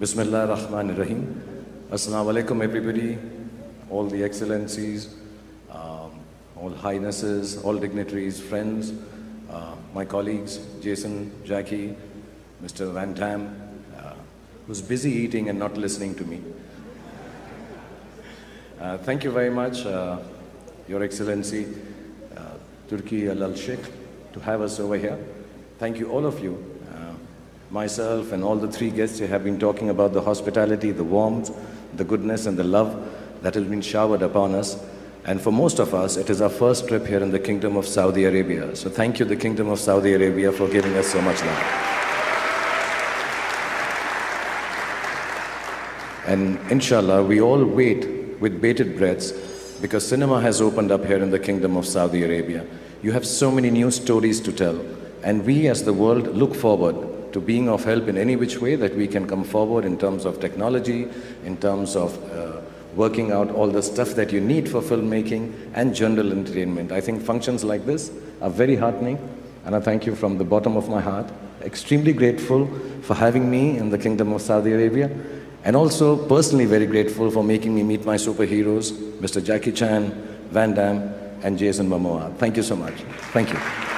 Bismillah Rahman Rahim. Assalamu alaikum, everybody, all the excellencies, um, all highnesses, all dignitaries, friends, uh, my colleagues, Jason, Jackie, Mr. Van Damme, uh, who's busy eating and not listening to me. Uh, thank you very much, uh, Your Excellency, uh, Turki Al Sheikh, to have us over here. Thank you, all of you. Myself and all the three guests here have been talking about the hospitality, the warmth, the goodness, and the love that has been showered upon us. And for most of us, it is our first trip here in the Kingdom of Saudi Arabia. So thank you, the Kingdom of Saudi Arabia, for giving us so much love. And inshallah, we all wait with bated breaths because cinema has opened up here in the Kingdom of Saudi Arabia. You have so many new stories to tell. And we as the world look forward to being of help in any which way that we can come forward in terms of technology, in terms of uh, working out all the stuff that you need for filmmaking and general entertainment. I think functions like this are very heartening, and I thank you from the bottom of my heart. Extremely grateful for having me in the Kingdom of Saudi Arabia, and also personally very grateful for making me meet my superheroes, Mr. Jackie Chan, Van Damme, and Jason Momoa. Thank you so much. Thank you.